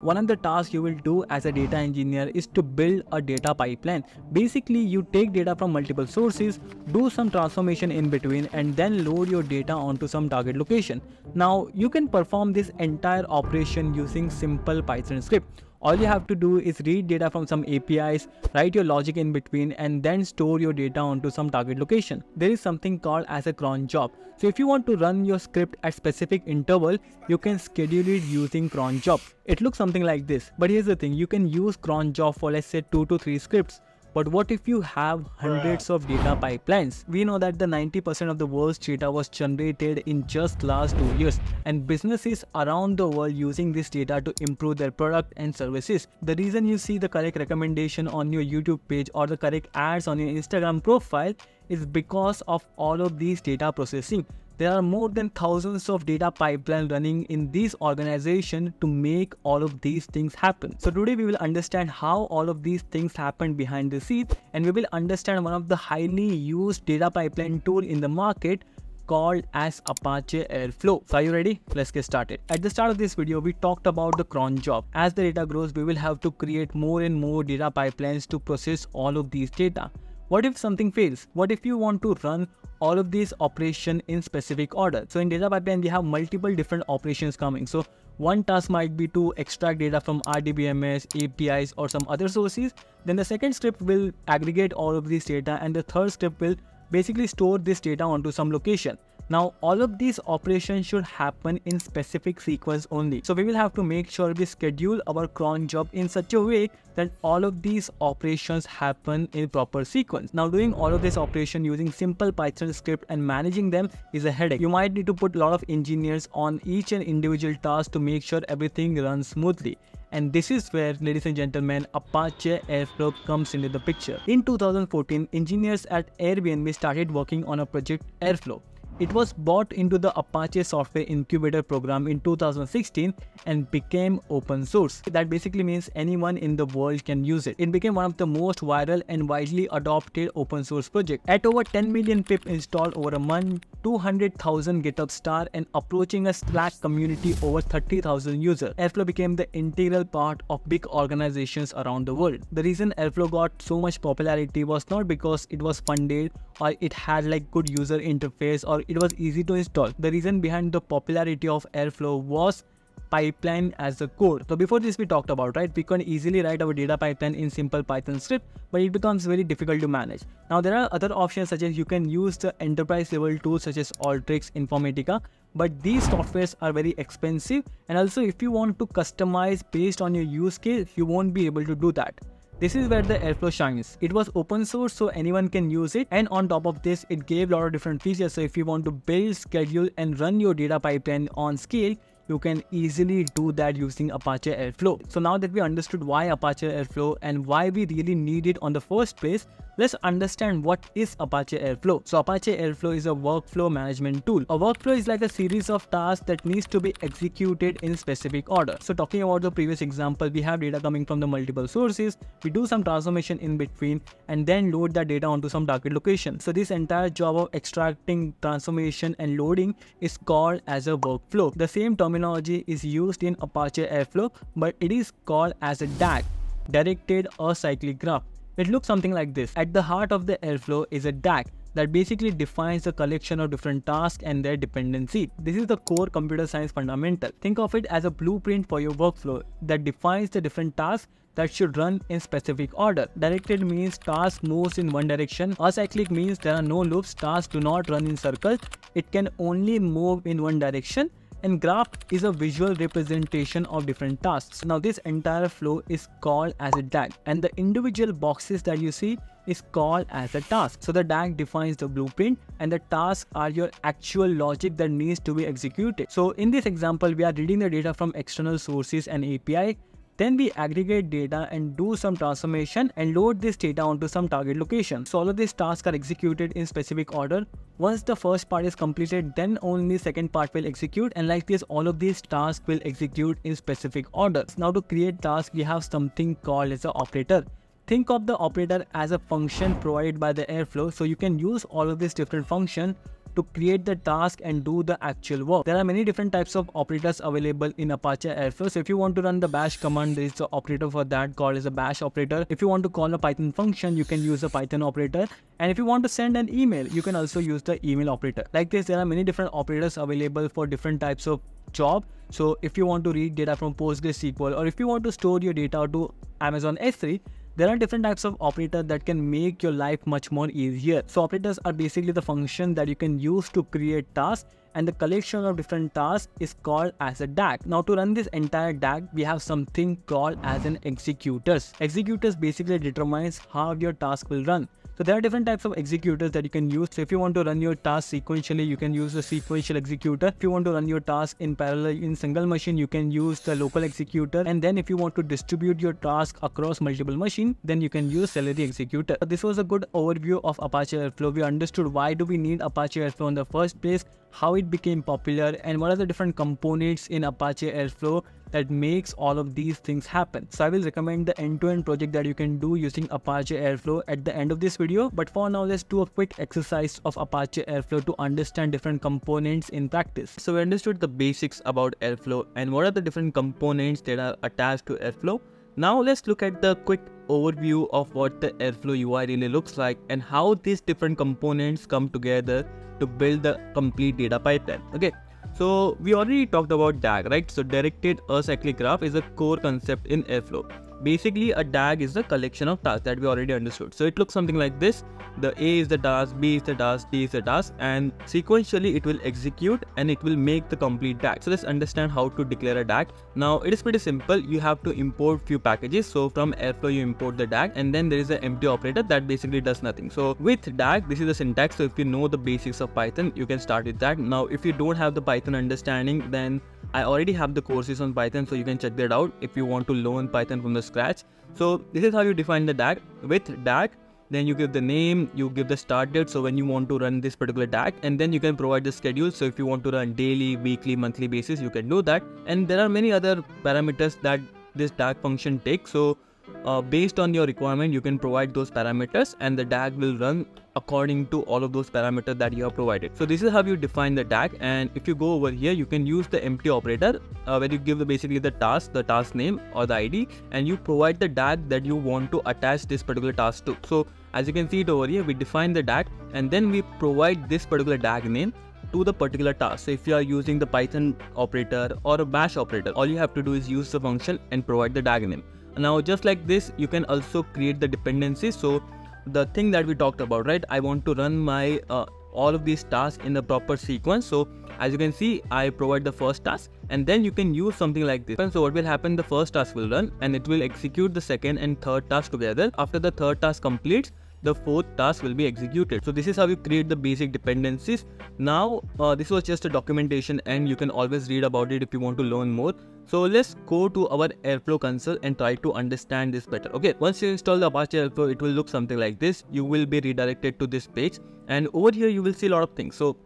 One of the tasks you will do as a data engineer is to build a data pipeline. Basically, you take data from multiple sources, do some transformation in between and then load your data onto some target location. Now, you can perform this entire operation using simple Python script all you have to do is read data from some APIs, write your logic in between and then store your data onto some target location. There is something called as a cron job. So if you want to run your script at specific interval, you can schedule it using cron job. It looks something like this, but here's the thing, you can use cron job for let's say 2 to 3 scripts. But what if you have hundreds of data pipelines? We know that the 90% of the world's data was generated in just last 2 years and businesses around the world using this data to improve their product and services. The reason you see the correct recommendation on your YouTube page or the correct ads on your Instagram profile is because of all of these data processing. There are more than thousands of data pipeline running in this organization to make all of these things happen. So today we will understand how all of these things happen behind the scenes and we will understand one of the highly used data pipeline tool in the market called as Apache Airflow. So are you ready? Let's get started. At the start of this video, we talked about the cron job. As the data grows, we will have to create more and more data pipelines to process all of these data. What if something fails? What if you want to run all of these operation in specific order. So in data pipeline, we have multiple different operations coming. So one task might be to extract data from RDBMS, APIs or some other sources. Then the second script will aggregate all of this data and the third script will basically store this data onto some location. Now all of these operations should happen in specific sequence only. So we will have to make sure we schedule our cron job in such a way that all of these operations happen in proper sequence. Now doing all of this operation using simple Python script and managing them is a headache. You might need to put a lot of engineers on each and individual task to make sure everything runs smoothly. And this is where, ladies and gentlemen, Apache Airflow comes into the picture. In 2014, engineers at Airbnb started working on a project Airflow. It was bought into the Apache Software Incubator program in 2016 and became open source. That basically means anyone in the world can use it. It became one of the most viral and widely adopted open source projects. At over 10 million pip installed over a month, 200,000 GitHub star and approaching a Slack community over 30,000 users, Airflow became the integral part of big organizations around the world. The reason Airflow got so much popularity was not because it was funded or it had like good user interface or it was easy to install. The reason behind the popularity of Airflow was pipeline as a code. So before this we talked about, right, we can easily write our data pipeline in simple Python script, but it becomes very difficult to manage. Now there are other options such as you can use the enterprise level tools such as Alteryx, Informatica, but these softwares are very expensive and also if you want to customize based on your use case, you won't be able to do that. This is where the Airflow shines. It was open source so anyone can use it and on top of this it gave a lot of different features so if you want to build, schedule and run your data pipeline on scale you can easily do that using Apache Airflow. So now that we understood why Apache Airflow and why we really need it on the first place, let's understand what is Apache Airflow. So Apache Airflow is a workflow management tool. A workflow is like a series of tasks that needs to be executed in specific order. So talking about the previous example, we have data coming from the multiple sources, we do some transformation in between and then load that data onto some target location. So this entire job of extracting, transformation and loading is called as a workflow. The same terminology is used in Apache Airflow, but it is called as a DAG, Directed Acyclic Graph. It looks something like this. At the heart of the Airflow is a DAG that basically defines a collection of different tasks and their dependency. This is the core computer science fundamental. Think of it as a blueprint for your workflow that defines the different tasks that should run in specific order. Directed means task moves in one direction. Acyclic means there are no loops, tasks do not run in circles. It can only move in one direction and graph is a visual representation of different tasks. Now this entire flow is called as a DAG and the individual boxes that you see is called as a task. So the DAG defines the blueprint and the tasks are your actual logic that needs to be executed. So in this example, we are reading the data from external sources and API then we aggregate data and do some transformation and load this data onto some target location. So all of these tasks are executed in specific order. Once the first part is completed, then only second part will execute and like this all of these tasks will execute in specific orders. Now to create tasks, we have something called as an operator. Think of the operator as a function provided by the Airflow so you can use all of these different functions to create the task and do the actual work. There are many different types of operators available in Apache Airflow. So if you want to run the bash command, there is the operator for that called as a bash operator. If you want to call a Python function, you can use a Python operator. And if you want to send an email, you can also use the email operator. Like this, there are many different operators available for different types of job. So if you want to read data from PostgreSQL or if you want to store your data to Amazon S3, there are different types of operators that can make your life much more easier. So operators are basically the function that you can use to create tasks and the collection of different tasks is called as a DAG. Now to run this entire DAG, we have something called as an executors. Executors basically determines how your task will run. So there are different types of executors that you can use. So if you want to run your task sequentially, you can use the sequential executor. If you want to run your task in parallel in single machine, you can use the local executor. And then if you want to distribute your task across multiple machine, then you can use celery executor. This was a good overview of Apache Airflow. We understood why do we need Apache Airflow in the first place, how it became popular, and what are the different components in Apache Airflow that makes all of these things happen. So I will recommend the end-to-end -end project that you can do using Apache Airflow at the end of this video. But for now, let's do a quick exercise of Apache Airflow to understand different components in practice. So we understood the basics about Airflow and what are the different components that are attached to Airflow. Now let's look at the quick overview of what the Airflow UI really looks like and how these different components come together to build the complete data pipeline. Okay, so we already talked about DAG, right? So directed acyclic graph is a core concept in Airflow. Basically, a DAG is a collection of tasks that we already understood. So it looks something like this. The A is the task, B is the task, D is the task, and sequentially it will execute and it will make the complete DAG. So let's understand how to declare a DAG. Now it is pretty simple. You have to import few packages. So from Airflow you import the DAG and then there is an empty operator that basically does nothing. So with DAG, this is the syntax. So if you know the basics of Python, you can start with that. Now if you don't have the Python understanding, then I already have the courses on Python so you can check that out if you want to learn Python from the scratch. So this is how you define the DAG. With DAG, then you give the name, you give the start date, so when you want to run this particular DAG, and then you can provide the schedule. So if you want to run daily, weekly, monthly basis, you can do that. And there are many other parameters that this DAG function takes. So uh, based on your requirement you can provide those parameters and the DAG will run according to all of those parameters that you have provided. So this is how you define the DAG and if you go over here you can use the empty operator uh, where you give the, basically the task, the task name or the ID and you provide the DAG that you want to attach this particular task to. So as you can see it over here we define the DAG and then we provide this particular DAG name to the particular task. So if you are using the Python operator or a bash operator, all you have to do is use the function and provide the DAG name. Now just like this, you can also create the dependencies. So the thing that we talked about, right? I want to run my uh, all of these tasks in the proper sequence. So as you can see, I provide the first task and then you can use something like this. And so what will happen, the first task will run and it will execute the second and third task together. After the third task completes, the fourth task will be executed. So this is how you create the basic dependencies. Now, uh, this was just a documentation and you can always read about it if you want to learn more. So let's go to our Airflow console and try to understand this better. Okay, once you install the Apache Airflow, it will look something like this. You will be redirected to this page and over here you will see a lot of things. So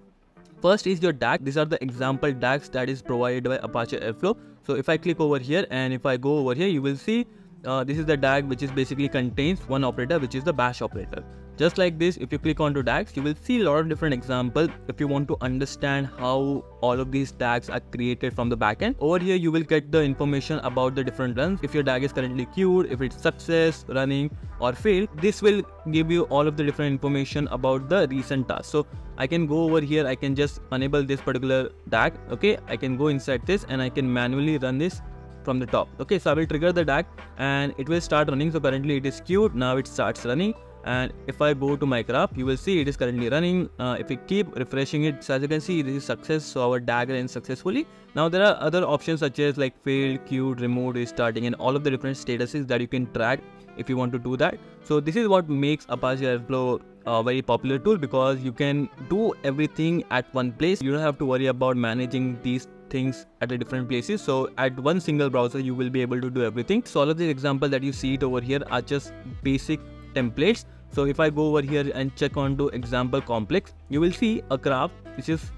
first is your DAG. These are the example DAGs that is provided by Apache Airflow. So if I click over here and if I go over here, you will see uh, this is the DAG which is basically contains one operator which is the bash operator. Just like this, if you click onto DAGs, you will see a lot of different examples if you want to understand how all of these DAGs are created from the backend. Over here, you will get the information about the different runs. If your DAG is currently queued, if it's success, running or failed, this will give you all of the different information about the recent task. So I can go over here, I can just enable this particular DAG. Okay, I can go inside this and I can manually run this from the top. Okay, so I will trigger the DAG and it will start running. So currently it is queued. Now it starts running. And if I go to my graph, you will see it is currently running. Uh, if we keep refreshing it, so as you can see, this is success. So our DAG runs successfully. Now there are other options such as like failed, queued, removed, restarting, and all of the different statuses that you can track if you want to do that. So this is what makes Apache Airflow a very popular tool because you can do everything at one place. You don't have to worry about managing these things at the different places. So at one single browser, you will be able to do everything. So all of these examples that you see it over here are just basic templates. So if I go over here and check on to example complex, you will see a graph which is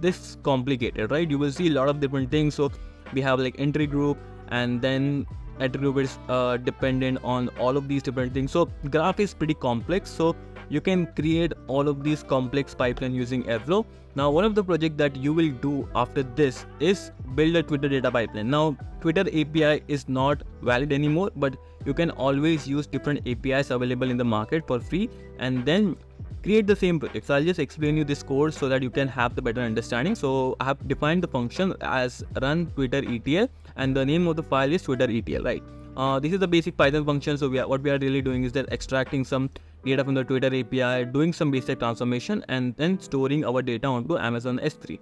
this complicated, right? You will see a lot of different things. So we have like entry group and then entry group is uh, dependent on all of these different things. So graph is pretty complex. So you can create all of these complex pipeline using Airflow. Now, one of the project that you will do after this is build a Twitter data pipeline. Now, Twitter API is not valid anymore, but you can always use different APIs available in the market for free and then create the same project. So I'll just explain you this code so that you can have the better understanding. So I have defined the function as run Twitter ETL and the name of the file is Twitter ETL, right? Uh, this is the basic Python function. So we are, what we are really doing is that extracting some data from the Twitter API, doing some basic transformation, and then storing our data onto Amazon S3.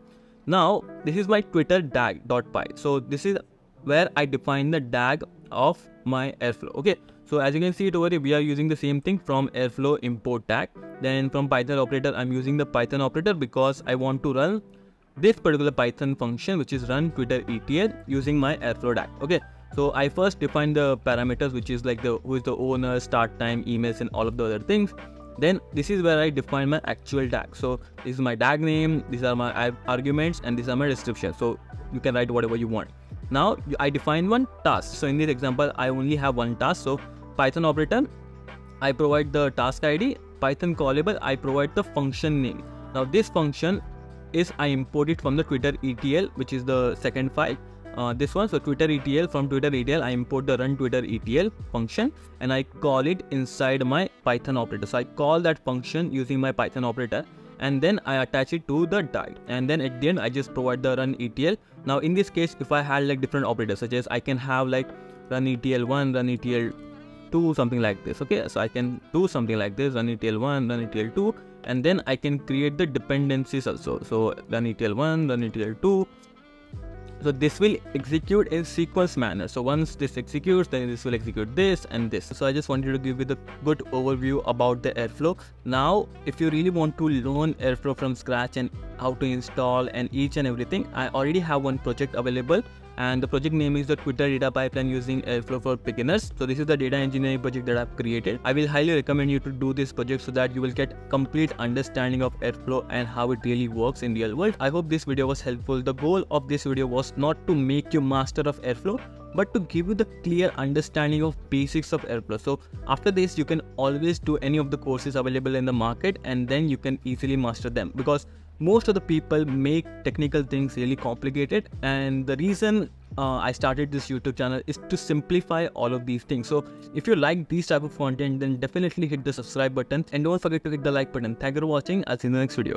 Now, this is my Twitter DAG.py. So this is where I define the DAG of my Airflow. Okay. So as you can see it over here, we are using the same thing from Airflow import DAG. Then from Python operator, I'm using the Python operator because I want to run this particular Python function, which is run Twitter ETL using my Airflow DAG. Okay. So I first define the parameters, which is like the who is the owner, start time, emails, and all of the other things. Then this is where I define my actual DAG. So this is my DAG name, these are my arguments, and these are my description. So you can write whatever you want. Now I define one task. So in this example, I only have one task. So Python operator, I provide the task ID. Python callable, I provide the function name. Now this function is I import it from the Twitter ETL, which is the second file uh, this one so twitter etl from twitter etl i import the run twitter etl function and i call it inside my python operator so i call that function using my python operator and then i attach it to the DAG and then at the end i just provide the run etl now in this case if i had like different operators such as i can have like run etl1 run etl2 something like this okay so i can do something like this run etl1 run etl2 and then i can create the dependencies also so run etl1 run etl2 so this will execute in sequence manner. So once this executes then this will execute this and this. So i just wanted to give you the good overview about the airflow. Now if you really want to learn airflow from scratch and how to install and each and everything i already have one project available and the project name is the Twitter data pipeline using Airflow for beginners. So this is the data engineering project that I've created. I will highly recommend you to do this project so that you will get complete understanding of Airflow and how it really works in real world. I hope this video was helpful. The goal of this video was not to make you master of Airflow, but to give you the clear understanding of basics of airflow so after this you can always do any of the courses available in the market and then you can easily master them because most of the people make technical things really complicated and the reason uh, i started this youtube channel is to simplify all of these things. So if you like these type of content then definitely hit the subscribe button and don't forget to hit the like button. Thank you for watching. I'll see you in the next video